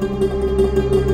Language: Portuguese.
Música